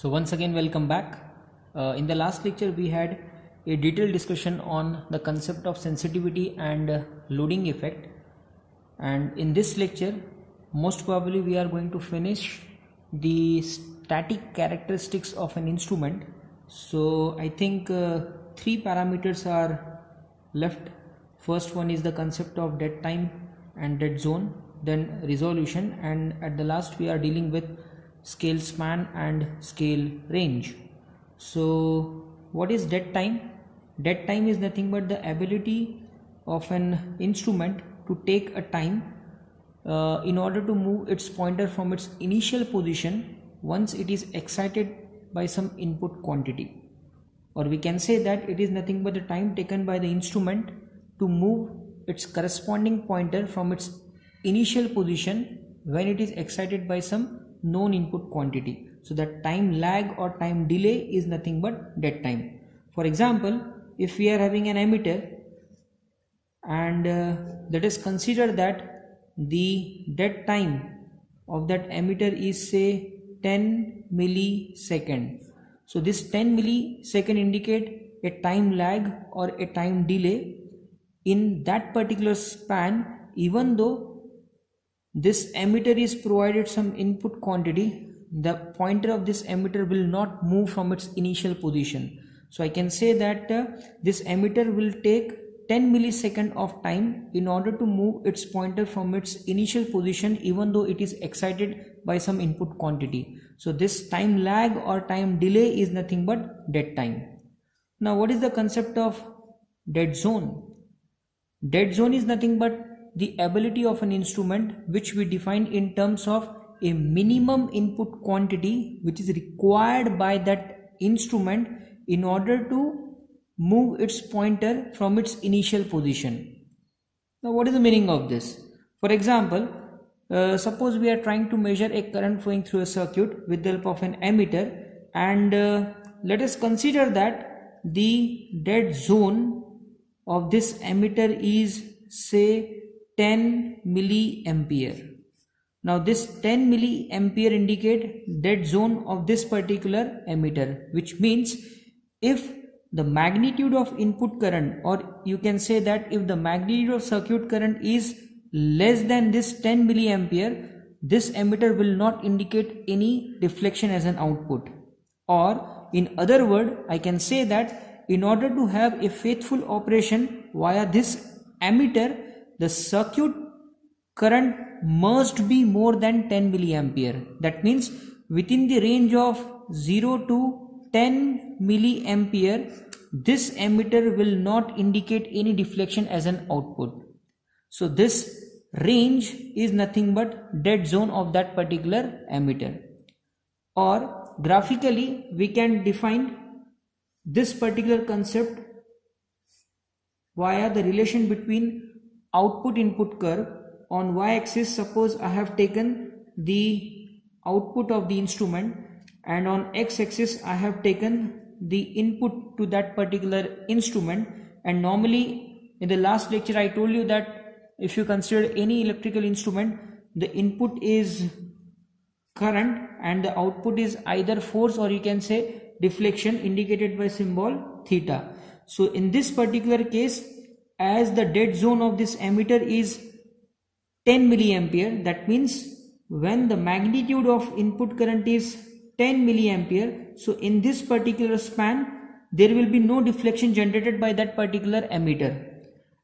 So once again welcome back. Uh, in the last lecture we had a detailed discussion on the concept of sensitivity and uh, loading effect and in this lecture most probably we are going to finish the static characteristics of an instrument. So I think uh, three parameters are left. First one is the concept of dead time and dead zone then resolution and at the last we are dealing with scale span and scale range. So what is dead time? Dead time is nothing but the ability of an instrument to take a time uh, in order to move its pointer from its initial position once it is excited by some input quantity. Or we can say that it is nothing but the time taken by the instrument to move its corresponding pointer from its initial position when it is excited by some known input quantity. So that time lag or time delay is nothing but dead time. For example, if we are having an ammeter and uh, let us consider that the dead time of that ammeter is say 10 millisecond. So this 10 millisecond indicate a time lag or a time delay in that particular span even though this ammeter is provided some input quantity. The pointer of this ammeter will not move from its initial position. So i can say that uh, this ammeter will take 10 millisecond of time in order to move its pointer from its initial position even though it is excited by some input quantity. So this time lag or time delay is nothing but dead time. Now what is the concept of dead zone? Dead zone is nothing but the ability of an instrument which we define in terms of a minimum input quantity which is required by that instrument in order to move its pointer from its initial position. Now what is the meaning of this? For example, uh, suppose we are trying to measure a current flowing through a circuit with the help of an ammeter and uh, let us consider that the dead zone of this ammeter is say 10 milliampere. Now this 10 milliampere indicate dead zone of this particular ammeter which means if the magnitude of input current or you can say that if the magnitude of circuit current is less than this 10 milliampere this ammeter will not indicate any deflection as an output or in other word I can say that in order to have a faithful operation via this ammeter the circuit current must be more than 10 milliampere. That means within the range of 0 to 10 milliampere this ammeter will not indicate any deflection as an output. So this range is nothing but dead zone of that particular ammeter. Or graphically we can define this particular concept via the relation between output input curve on y-axis suppose I have taken the output of the instrument and on x-axis I have taken the input to that particular instrument. And normally in the last lecture I told you that if you consider any electrical instrument the input is current and the output is either force or you can say deflection indicated by symbol theta. So in this particular case as the dead zone of this ammeter is 10 milliampere that means when the magnitude of input current is 10 milliampere so in this particular span there will be no deflection generated by that particular ammeter.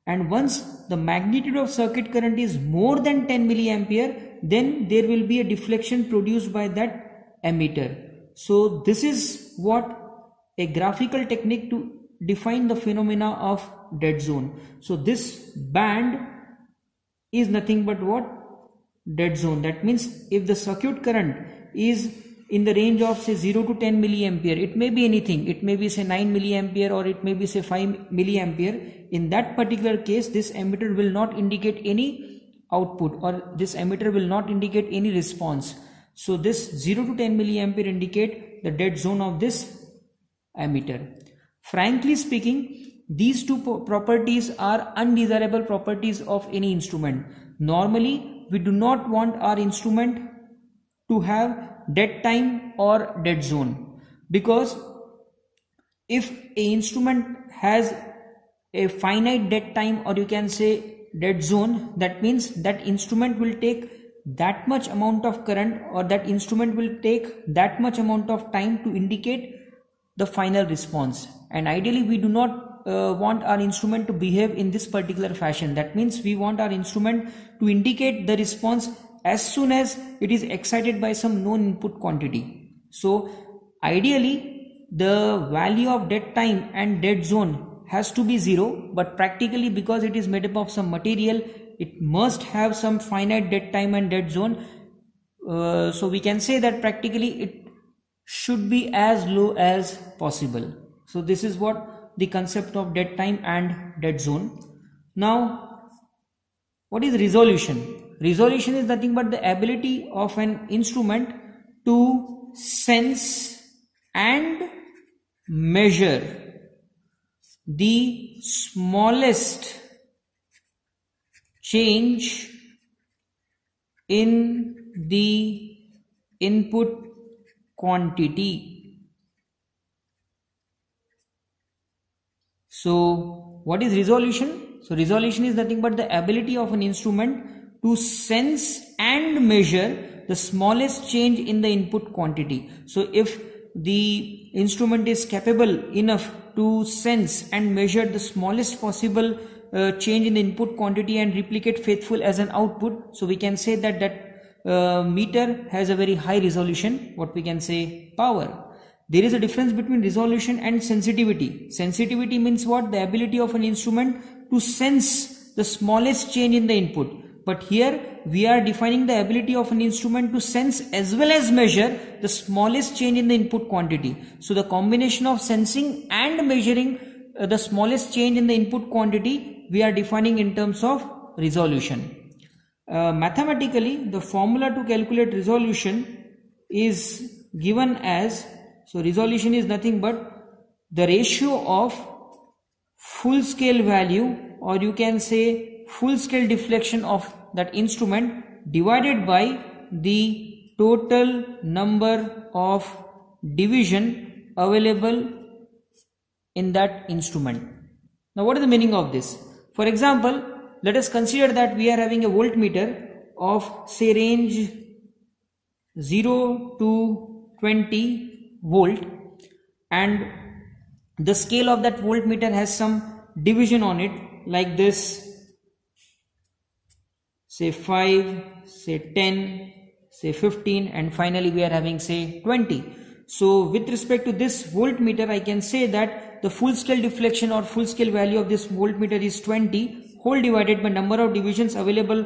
And once the magnitude of circuit current is more than 10 milliampere then there will be a deflection produced by that ammeter. So this is what a graphical technique to define the phenomena of dead zone. So this band is nothing but what? Dead zone. That means if the circuit current is in the range of say 0 to 10 milliampere it may be anything. It may be say 9 milliampere or it may be say 5 milliampere. In that particular case this ammeter will not indicate any output or this ammeter will not indicate any response. So this 0 to 10 milliampere indicate the dead zone of this ammeter frankly speaking these two properties are undesirable properties of any instrument. Normally, we do not want our instrument to have dead time or dead zone. because if a instrument has a finite dead time or you can say dead zone that means that instrument will take that much amount of current or that instrument will take that much amount of time to indicate the final response. And ideally we do not uh, want our instrument to behave in this particular fashion. That means we want our instrument to indicate the response as soon as it is excited by some known input quantity. So ideally the value of dead time and dead zone has to be zero but practically because it is made up of some material it must have some finite dead time and dead zone. Uh, so we can say that practically it should be as low as possible. So this is what the concept of dead time and dead zone. Now what is resolution? Resolution is nothing but the ability of an instrument to sense and measure the smallest change in the input quantity. So what is resolution? So resolution is nothing but the ability of an instrument to sense and measure the smallest change in the input quantity. So if the instrument is capable enough to sense and measure the smallest possible uh, change in the input quantity and replicate faithful as an output so we can say that that meter has a very high resolution what we can say power. There is a difference between resolution and sensitivity. Sensitivity means what? The ability of an instrument to sense the smallest change in the input. But here we are defining the ability of an instrument to sense as well as measure the smallest change in the input quantity. So the combination of sensing and measuring uh, the smallest change in the input quantity we are defining in terms of resolution. Uh, mathematically, the formula to calculate resolution is given as so resolution is nothing but the ratio of full scale value or you can say full scale deflection of that instrument divided by the total number of division available in that instrument. Now what is the meaning of this? For example, let us consider that we are having a voltmeter of say range 0 to 20 volt and the scale of that voltmeter has some division on it like this say 5 say 10 say 15 and finally we are having say 20 so with respect to this voltmeter i can say that the full scale deflection or full scale value of this voltmeter is 20 whole divided by number of divisions available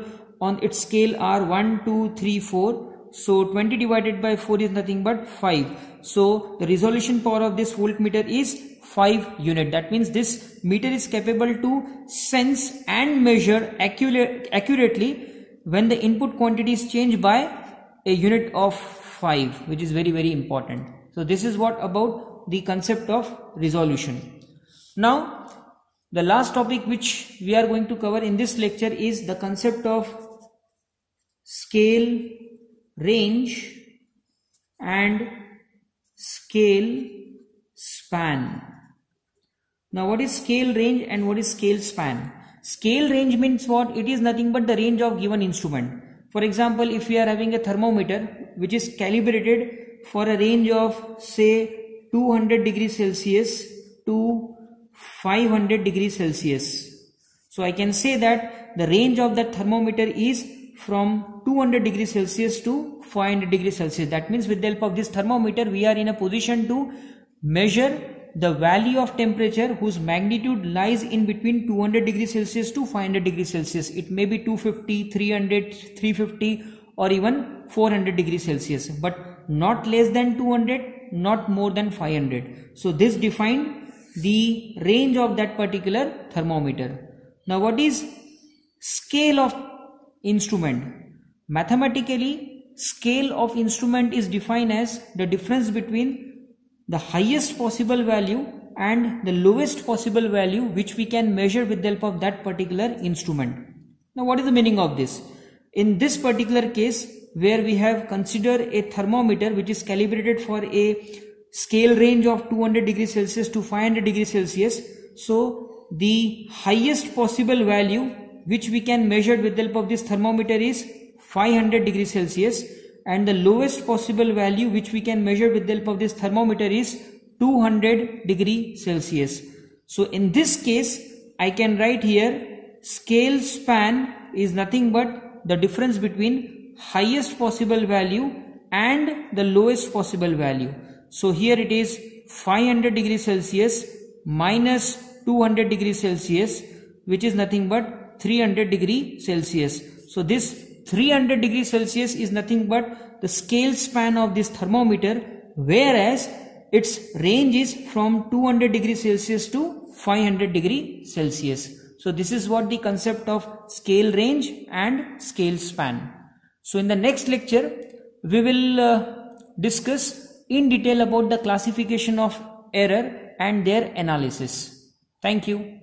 on its scale are 1 2 3 4 so 20 divided by 4 is nothing but 5 so the resolution power of this voltmeter is 5 unit. That means this meter is capable to sense and measure accurate, accurately when the input quantity is changed by a unit of 5 which is very very important. So this is what about the concept of resolution. Now, the last topic which we are going to cover in this lecture is the concept of scale, range and scale span. Now what is scale range and what is scale span? Scale range means what? It is nothing but the range of given instrument. For example, if we are having a thermometer which is calibrated for a range of say 200 degrees Celsius to 500 degrees Celsius. So I can say that the range of that thermometer is from 200 degrees Celsius to 500 degrees Celsius. That means with the help of this thermometer we are in a position to measure the value of temperature whose magnitude lies in between 200 degrees Celsius to 500 degrees Celsius. It may be 250, 300, 350 or even 400 degrees Celsius but not less than 200 not more than 500 so this defined the range of that particular thermometer. Now what is scale of instrument? Mathematically scale of instrument is defined as the difference between the highest possible value and the lowest possible value which we can measure with the help of that particular instrument. Now what is the meaning of this? In this particular case where we have considered a thermometer which is calibrated for a scale range of 200 degrees Celsius to 500 degrees Celsius. So the highest possible value which we can measure with the help of this thermometer is 500 degrees Celsius and the lowest possible value which we can measure with the help of this thermometer is 200 degree Celsius. So in this case I can write here scale span is nothing but the difference between highest possible value and the lowest possible value. So here it is 500 degrees Celsius minus 200 degrees Celsius which is nothing but 300 degree Celsius. So this 300 degrees Celsius is nothing but the scale span of this thermometer whereas its range is from 200 degrees Celsius to 500 degree Celsius. So this is what the concept of scale range and scale span. So in the next lecture, we will uh, discuss in detail about the classification of error and their analysis. Thank you.